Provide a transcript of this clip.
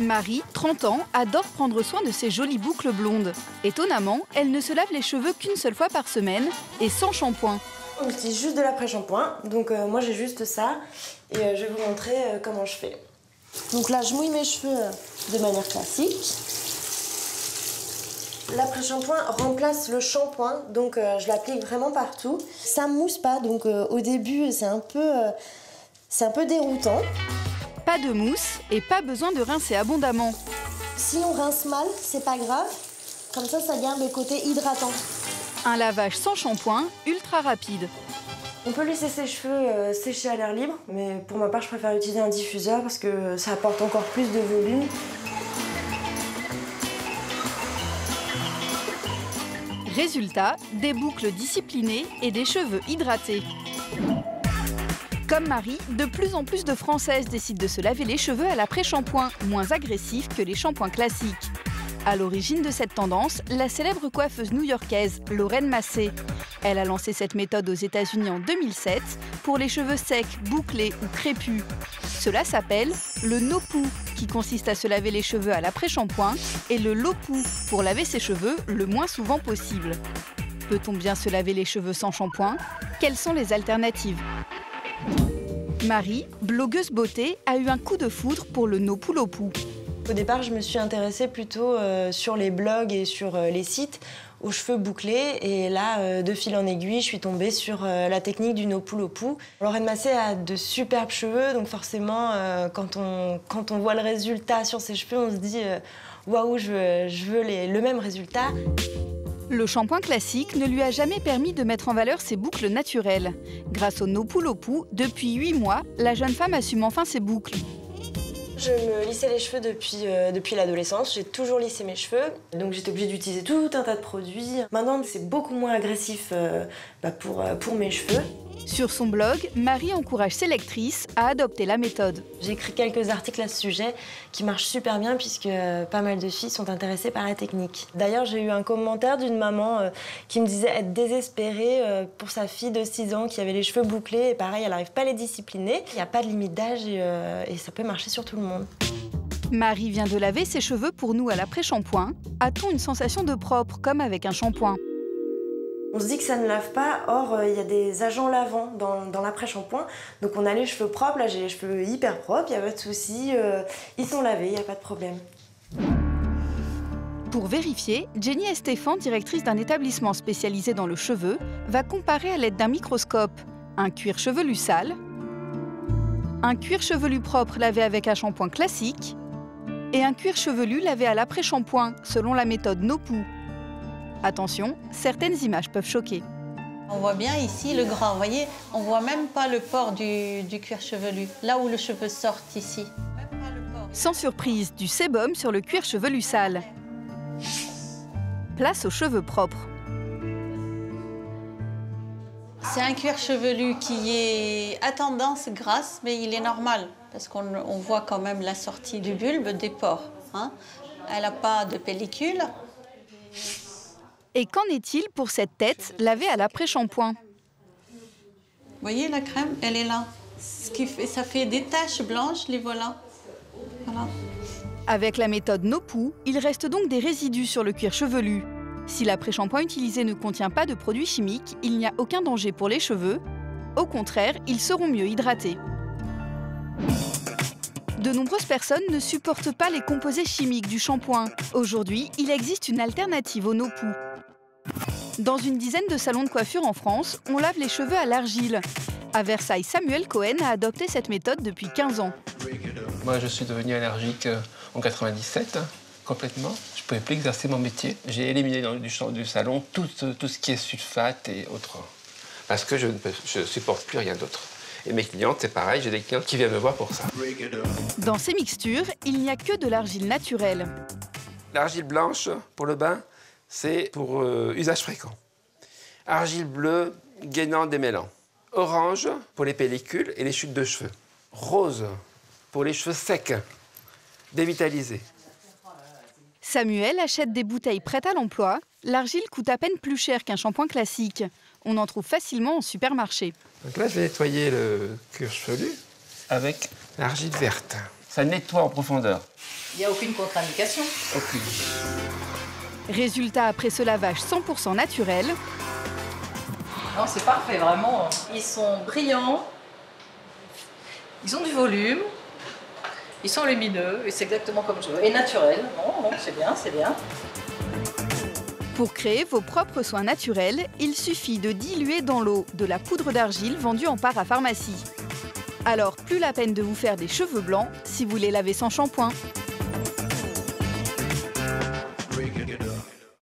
Marie, 30 ans, adore prendre soin de ses jolies boucles blondes. Étonnamment, elle ne se lave les cheveux qu'une seule fois par semaine et sans shampoing. On utilise juste de l'après-shampoing, donc euh, moi j'ai juste ça et euh, je vais vous montrer euh, comment je fais. Donc là, je mouille mes cheveux de manière classique. L'après-shampoing remplace le shampoing, donc je l'applique vraiment partout. Ça mousse pas, donc au début c'est un peu, c'est un peu déroutant. Pas de mousse et pas besoin de rincer abondamment. Si on rince mal, c'est pas grave. Comme ça, ça garde le côté hydratant. Un lavage sans shampoing, ultra rapide. On peut laisser ses cheveux euh, sécher à l'air libre, mais pour ma part, je préfère utiliser un diffuseur parce que ça apporte encore plus de volume. Résultat, des boucles disciplinées et des cheveux hydratés. Comme Marie, de plus en plus de Françaises décident de se laver les cheveux à l'après-shampoing, moins agressif que les shampoings classiques. À l'origine de cette tendance, la célèbre coiffeuse new-yorkaise Lorraine Massé. Elle a lancé cette méthode aux États-Unis en 2007 pour les cheveux secs, bouclés ou crépus. Cela s'appelle le no-poo, qui consiste à se laver les cheveux à l'après-shampoing, et le low-poo, pour laver ses cheveux le moins souvent possible. Peut-on bien se laver les cheveux sans shampoing? Quelles sont les alternatives? Marie, blogueuse beauté, a eu un coup de foudre pour le no Lopu. Au départ, je me suis intéressée plutôt euh, sur les blogs et sur euh, les sites aux cheveux bouclés. Et là, euh, de fil en aiguille, je suis tombée sur la technique du Lopu. Lorraine Massé a de superbes cheveux, donc forcément, quand, on, voit le résultat sur ses cheveux, on se dit waouh, je veux le même résultat. Le shampoing classique ne lui a jamais permis de mettre en valeur ses boucles naturelles. Grâce au Nopu Lopu, depuis 8 mois, la jeune femme assume enfin ses boucles. Je me lissais les cheveux depuis, euh, depuis l'adolescence, j'ai toujours lissé mes cheveux, donc j'étais obligée d'utiliser tout un tas de produits. Maintenant, c'est beaucoup moins agressif euh, bah, euh, pour mes cheveux. Sur son blog, Marie encourage ses lectrices à adopter la méthode. J'ai écrit quelques articles à ce sujet qui marchent super bien puisque pas mal de filles sont intéressées par la technique. D'ailleurs, j'ai eu un commentaire d'une maman euh, qui me disait être désespérée euh, pour sa fille de 6 ans qui avait les cheveux bouclés et pareil, elle n'arrive pas à les discipliner. Il n'y a pas de limite d'âge euh, et, ça peut marcher sur tout le monde. Marie vient de laver ses cheveux pour nous à l'après-shampoing. A-t-on une sensation de propre comme avec un shampoing? On se dit que ça ne lave pas, or euh, il y a des agents lavants dans, l'après-shampoing. Donc on a les cheveux propres, là j'ai les cheveux hyper propres, il n'y a pas de souci, euh, ils sont lavés, il n'y a pas de problème. Pour vérifier, Jenny Estéphan, directrice d'un établissement spécialisé dans le cheveu, va comparer à l'aide d'un microscope un cuir chevelu sale, un cuir chevelu propre lavé avec un shampoing classique et un cuir chevelu lavé à l'après-shampoing selon la méthode NoPoo. Attention, certaines images peuvent choquer. On voit bien ici le gras, vous voyez On voit même pas le port du, cuir chevelu, là où le cheveu sort ici. Sans surprise, du sébum sur le cuir chevelu sale. Place aux cheveux propres. C'est un cuir chevelu qui est à tendance grasse, mais il est normal, parce qu'on voit quand même la sortie du bulbe des pores. Hein. Elle n'a pas de pellicule, et qu'en est-il pour cette tête lavée à l'après-shampoing? Vous voyez la crème, elle est là. Ce qui fait, ça fait des taches blanches, les voilà. voilà. Avec la méthode NoPoo, il reste donc des résidus sur le cuir chevelu. Si l'après-shampoing utilisé ne contient pas de produits chimiques, il n'y a aucun danger pour les cheveux. Au contraire, ils seront mieux hydratés. De nombreuses personnes ne supportent pas les composés chimiques du shampoing. Aujourd'hui, il existe une alternative au NoPoo. Dans une dizaine de salons de coiffure en France, on lave les cheveux à l'argile. À Versailles, Samuel Cohen a adopté cette méthode depuis 15 ans. Moi, je suis devenu allergique euh, en 97, complètement. Je ne pouvais plus exercer mon métier. J'ai éliminé dans du, du salon tout, tout, ce qui est sulfate et autres. Parce que je ne supporte plus rien d'autre. Et mes clientes, c'est pareil, j'ai des clientes qui viennent me voir pour ça. Dans ces mixtures, il n'y a que de l'argile naturelle. L'argile blanche, pour le bain, c'est pour euh, usage fréquent. Argile bleue, gainant démêlant. Orange pour les pellicules et les chutes de cheveux. Rose pour les cheveux secs, dévitalisés. Samuel achète des bouteilles prêtes à l'emploi. L'argile coûte à peine plus cher qu'un shampoing classique. On en trouve facilement en supermarché. Donc là, je vais nettoyer le cuir chevelu avec l'argile verte. Ça nettoie en profondeur. Il n'y a aucune contre-indication. Aucune. Résultat après ce lavage 100% naturel. Non, c'est parfait, vraiment. Ils sont brillants, ils ont du volume, ils sont lumineux, et c'est exactement comme je veux. Et naturel. Non, non, c'est bien, c'est bien. Pour créer vos propres soins naturels, il suffit de diluer dans l'eau de la poudre d'argile vendue en parapharmacie. Alors, plus la peine de vous faire des cheveux blancs si vous les lavez sans shampoing.